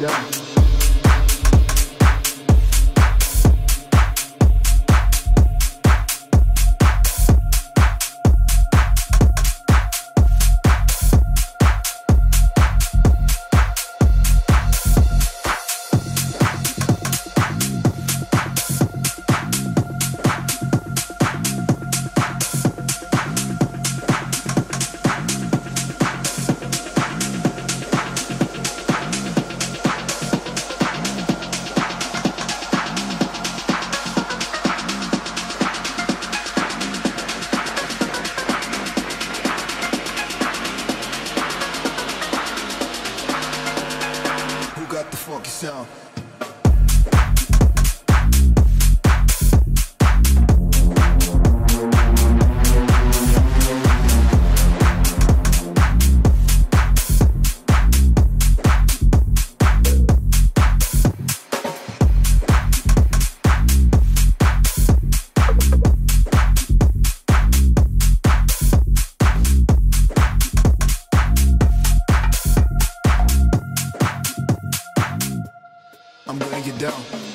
gonna sound? I'm gonna get down.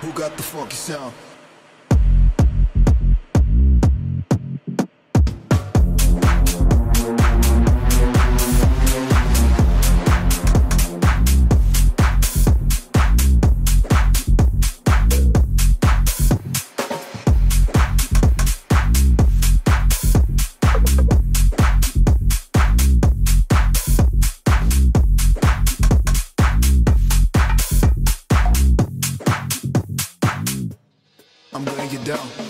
Who got the funky sound? I'm gonna get down.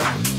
I'm